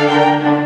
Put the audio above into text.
Música